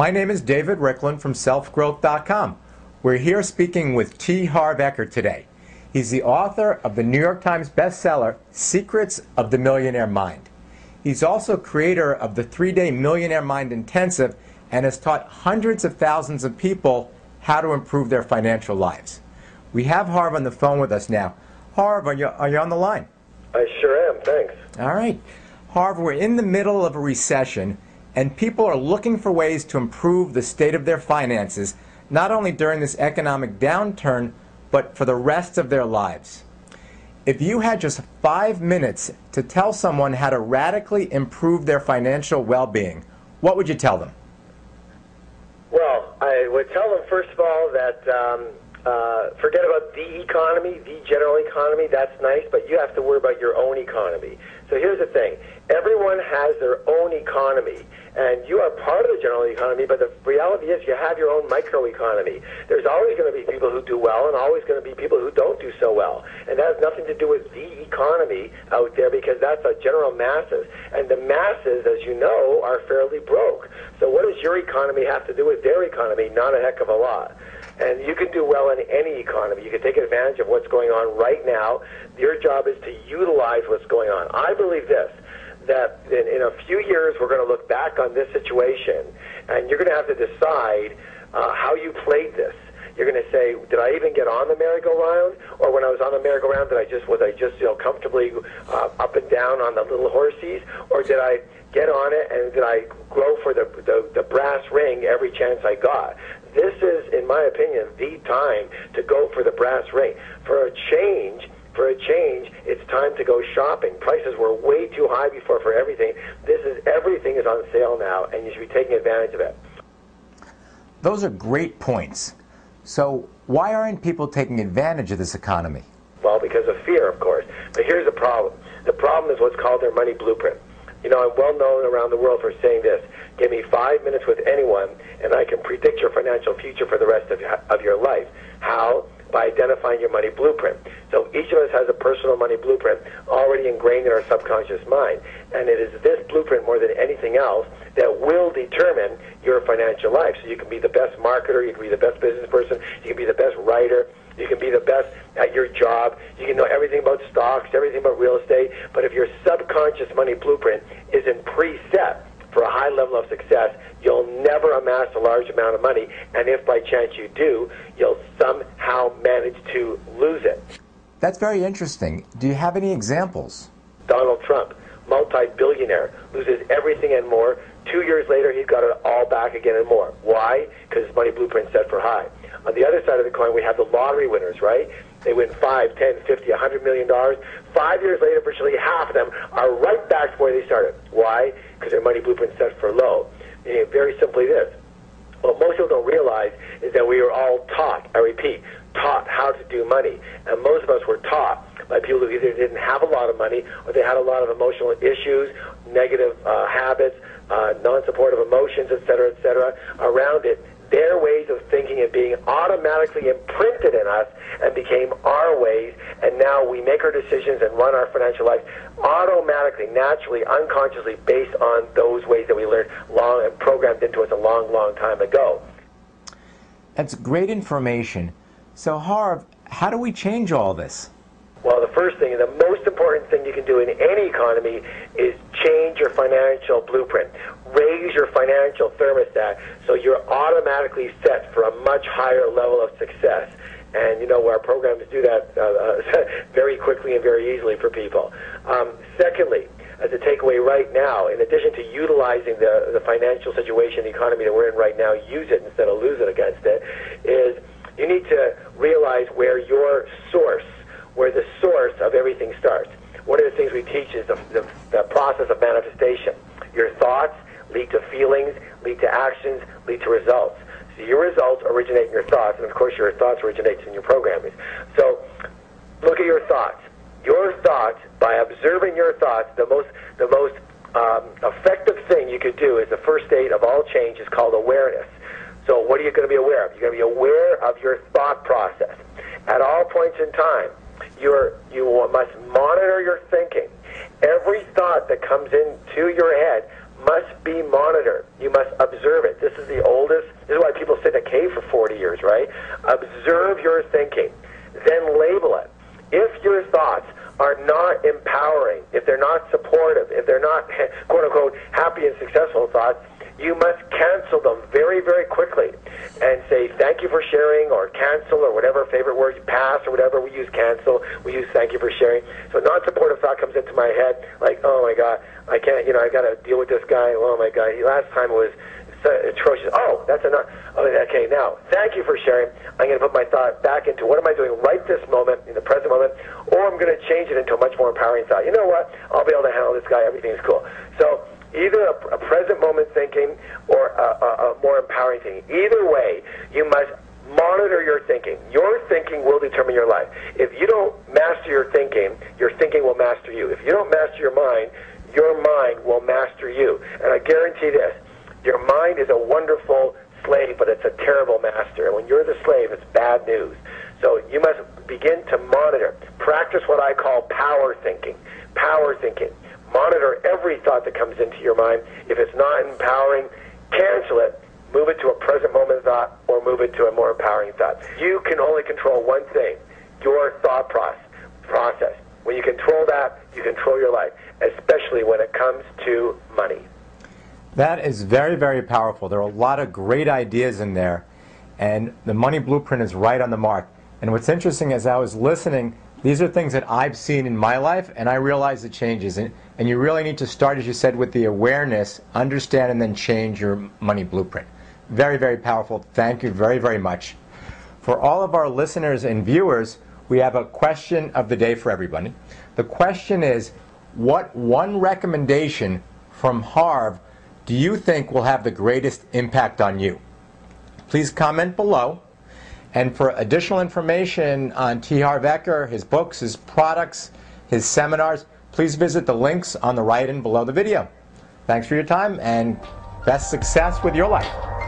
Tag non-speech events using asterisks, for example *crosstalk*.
My name is David Riklan from selfgrowth.com. We're here speaking with T. Harv Eker today. He's the author of the New York Times bestseller, Secrets of the Millionaire Mind. He's also creator of the three day Millionaire Mind Intensive and has taught hundreds of thousands of people how to improve their financial lives. We have Harv on the phone with us now. Harv, are you, are you on the line? I sure am, thanks. All right. Harv, we're in the middle of a recession, and people are looking for ways to improve the state of their finances, not only during this economic downturn, but for the rest of their lives. If you had just five minutes to tell someone how to radically improve their financial well being, what would you tell them? Well, I would tell them, first of all, that um, uh, forget about the economy, the general economy, that's nice, but you have to worry about your own economy. So here's the thing everyone has their own economy, and you are part of the general economy, but the reality is you have your own microeconomy. There's always going to be people who do well and always going to be people who don't do so well. And that has nothing to do with the economy out there because that's a general masses. And the masses, as you know, are fairly broke. So what does your economy have to do with their economy? Not a heck of a lot. And you can do well in any economy. You can take advantage of what's going on right now. Your job is to utilize what's going on. I believe this that in, in a few years we're going to look back on this situation, and you're going to have to decide uh, how you played this. You're going to say, did I even get on the merry-go-round, or when I was on the merry-go-round, did I just was I just you know comfortably uh, up and down on the little horses, or did I get on it and did I go for the, the the brass ring every chance I got? This is, in my opinion, the time to go for the brass ring. For a change, for a change, it's time to go shopping. Prices were way too high before for everything. This is everything is on sale now, and you should be taking advantage of it. Those are great points. So why aren't people taking advantage of this economy? Well, because of fear, of course. But here's the problem. The problem is what's called their money blueprint. You know, I'm well known around the world for saying this. Give me five minutes with anyone, and I can predict your financial future for the rest of your, of your life. How? By identifying your money blueprint. So each of us has a personal money blueprint already ingrained in our subconscious mind. And it is this blueprint more than anything else that will determine your financial life. So you can be the best marketer, you can be the best business person, you can be the best writer, you can be the best at your job. You can know everything about stocks, everything about real estate. But if your subconscious money blueprint isn't preset for a high level of success, you'll never amass a large amount of money. And if by chance you do, you'll somehow manage to lose it. That's very interesting. Do you have any examples? Donald Trump, multi billionaire, loses everything and more. Two years later, he's got it all back again and more. Why? Because his money blueprint's set for high. On the other side of the coin, we have the lottery winners, right? They win five, ten, fifty, a hundred million dollars. Five years later, virtually half of them are right back to where they started. Why? Because their money blueprint set for low. Meaning, very simply this. What most people don't realize is that we are all taught, I repeat, taught how to do money. And most of us were taught by people who either didn't have a lot of money or they had a lot of emotional issues, negative uh, habits, uh, non-supportive emotions, et cetera, et cetera, around it their ways of thinking and being automatically imprinted in us and became our ways. And now we make our decisions and run our financial life automatically, naturally, unconsciously based on those ways that we learned long and programmed into us a long, long time ago. That's great information. So, Harv, how do we change all this? Well, the first thing, the most important thing you can do in any economy is change your financial blueprint. Raise your financial thermostat so you're automatically set for a much higher level of success. And, you know, our programs do that uh, uh, *laughs* very quickly and very easily for people. Um, secondly, as a takeaway right now, in addition to utilizing the, the financial situation, the economy that we're in right now, use it instead of lose it against it, is you need to realize where your source – where the source of everything starts. One of the things we teach is the, the, the process of manifestation. Your thoughts lead to feelings, lead to actions, lead results. So your results originate in your thoughts, and of course your thoughts originates in your programming. So look at your thoughts. Your thoughts, by observing your thoughts, the most the most um, effective thing you could do is the first state of all change is called awareness. So what are you going to be aware of? You're going to be aware of your thought process at all points in time you're, you must monitor your thinking. Every thought that comes into your head must be monitored. You must observe it. This is the oldest. This is why people sit in a cave for 40 years, right? Observe your thinking, then label it. If your thoughts are not empowering, if they're not supportive, if they're not *laughs* quote unquote happy and successful thoughts, you must cancel them very, very quickly and say thank you for sharing or cancel or whatever favorite word, you pass or whatever. We use cancel, we use thank you for sharing. So non supportive thought comes into my head like, oh my God, I can't, you know, I got to deal with this guy. Oh my God, he, last time it was atrocious. Oh, that's enough. Oh, okay, now, thank you for sharing. I'm going to put my thought back into what am I doing right this moment, in the present moment, or I'm going to change it into a much more empowering thought. You know what? I'll be able to handle this guy. Everything's cool. So either a, a present moment thinking or a, a, a more empowering thinking. Either way, you must monitor your thinking. Your thinking will determine your life. If you don't master your thinking, your thinking will master you. If you don't master your mind, your mind will master you. And I guarantee this your mind is a wonderful slave, but it's a terrible master. And when you're the slave, it's bad news. So you must begin to monitor. Practice what I call power thinking. Power thinking. Monitor every thought that comes into your mind. If it's not empowering, cancel it. Move it to a present moment thought or move it to a more empowering thought. You can only control one thing your thought process. When you control that, you control your life, especially when it comes to money. That is very, very powerful. There are a lot of great ideas in there, and the money blueprint is right on the mark. And what's interesting as I was listening, these are things that I've seen in my life, and I realize the changes. And, and you really need to start, as you said, with the awareness, understand, and then change your money blueprint. Very, very powerful. Thank you very, very much. For all of our listeners and viewers, we have a question of the day for everybody. The question is What one recommendation from Harv do you think will have the greatest impact on you? Please comment below. And for additional information on T. Harv Eker, his books, his products, his seminars, please visit the links on the right and below the video. Thanks for your time and best success with your life.